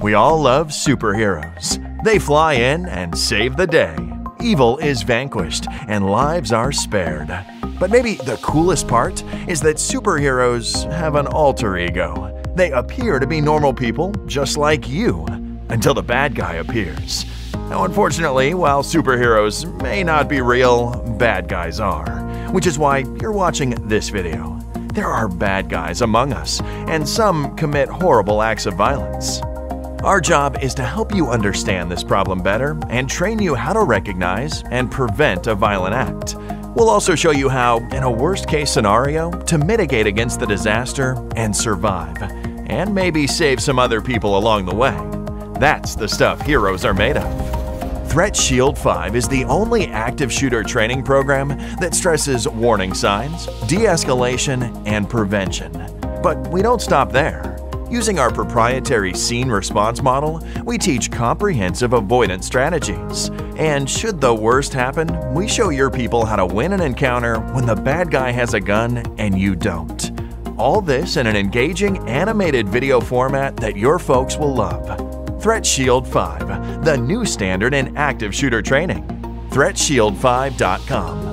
We all love superheroes. They fly in and save the day. Evil is vanquished and lives are spared. But maybe the coolest part is that superheroes have an alter ego. They appear to be normal people just like you until the bad guy appears. Now, unfortunately, while superheroes may not be real, bad guys are, which is why you're watching this video. There are bad guys among us, and some commit horrible acts of violence. Our job is to help you understand this problem better and train you how to recognize and prevent a violent act. We'll also show you how, in a worst case scenario, to mitigate against the disaster and survive, and maybe save some other people along the way. That's the stuff heroes are made of. Threat Shield 5 is the only active shooter training program that stresses warning signs, de escalation, and prevention. But we don't stop there. Using our proprietary scene response model, we teach comprehensive avoidance strategies. And should the worst happen, we show your people how to win an encounter when the bad guy has a gun and you don't. All this in an engaging animated video format that your folks will love. Threat Shield 5, the new standard in active shooter training. ThreatShield5.com